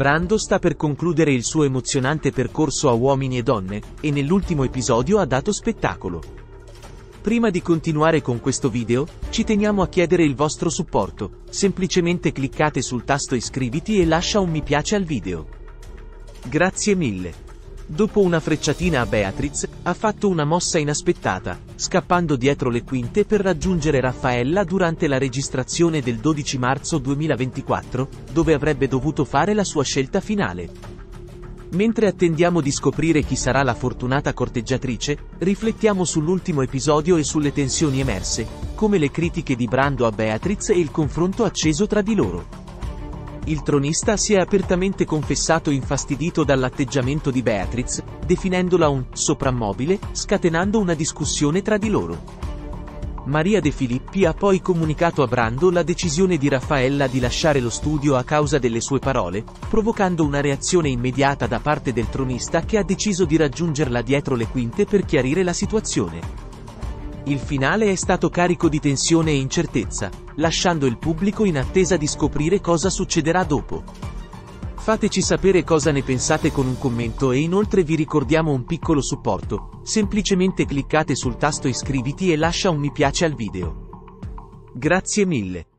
Brando sta per concludere il suo emozionante percorso a uomini e donne, e nell'ultimo episodio ha dato spettacolo. Prima di continuare con questo video, ci teniamo a chiedere il vostro supporto, semplicemente cliccate sul tasto iscriviti e lascia un mi piace al video. Grazie mille. Dopo una frecciatina a Beatriz, ha fatto una mossa inaspettata, scappando dietro le quinte per raggiungere Raffaella durante la registrazione del 12 marzo 2024, dove avrebbe dovuto fare la sua scelta finale. Mentre attendiamo di scoprire chi sarà la fortunata corteggiatrice, riflettiamo sull'ultimo episodio e sulle tensioni emerse, come le critiche di Brando a Beatriz e il confronto acceso tra di loro. Il tronista si è apertamente confessato infastidito dall'atteggiamento di Beatriz, definendola un soprammobile, scatenando una discussione tra di loro. Maria De Filippi ha poi comunicato a Brando la decisione di Raffaella di lasciare lo studio a causa delle sue parole, provocando una reazione immediata da parte del tronista che ha deciso di raggiungerla dietro le quinte per chiarire la situazione. Il finale è stato carico di tensione e incertezza, lasciando il pubblico in attesa di scoprire cosa succederà dopo. Fateci sapere cosa ne pensate con un commento e inoltre vi ricordiamo un piccolo supporto, semplicemente cliccate sul tasto iscriviti e lascia un mi piace al video. Grazie mille.